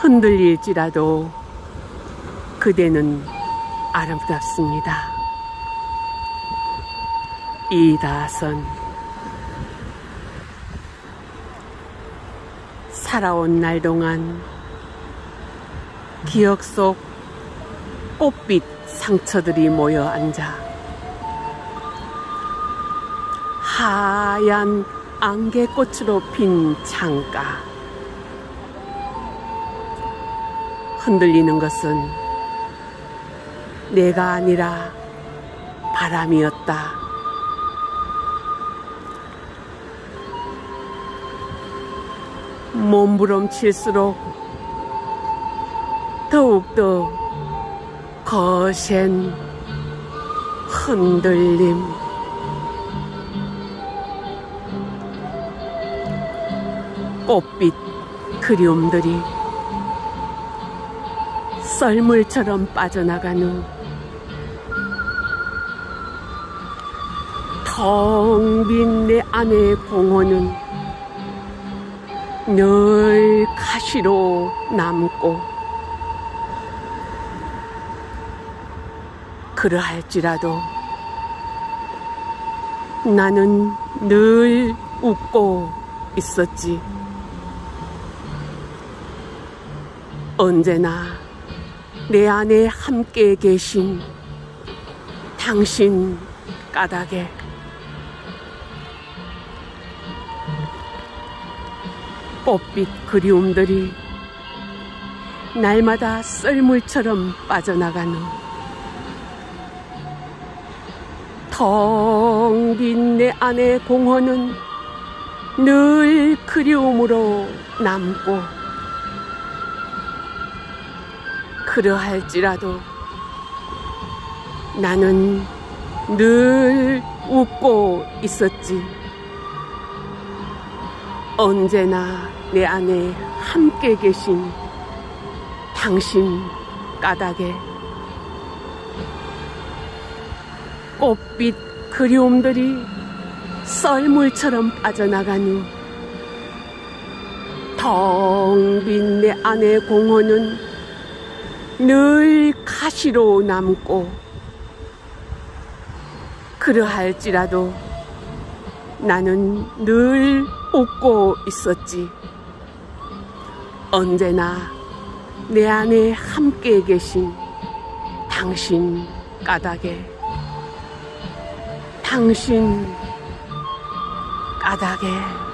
흔들릴지라도 그대는 아름답습니다. 이다선 살아온 날 동안 기억 속 꽃빛 상처들이 모여 앉아 하얀 안개꽃으로 핀 창가 흔들리는 것은 내가 아니라 바람이었다. 몸부림칠수록 더욱더 거센 흔들림. 꽃빛 그리움들이 썰물처럼 빠져나간 후 텅 빈 내 안의 공허는 늘 가시로 남고 그러할지라도 나는 늘 웃고 있었지. 언제나 내 안에 함께 계신 당신 까닭에. 꽃빛 그리움들이 날마다 썰물처럼 빠져나가는 텅 빈 내 안의 공허는 늘 그리움으로 남고 그러할지라도 나는 늘 웃고 있었지. 언제나 내 안에 함께 계신 당신 까닭에 꽃빛 그리움들이 썰물처럼 빠져나간 후 텅 빈 내 안의 공허는 늘 가시로 남고 그러할지라도 나는 늘 웃고 있었지. 언제나 내 안에 함께 계신 당신 까닭에 당신 까닭에